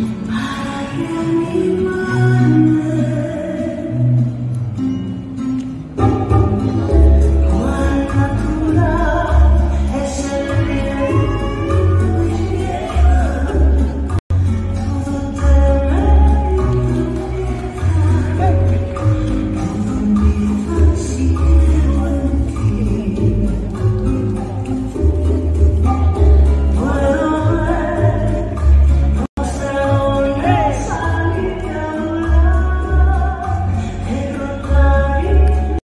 I am in my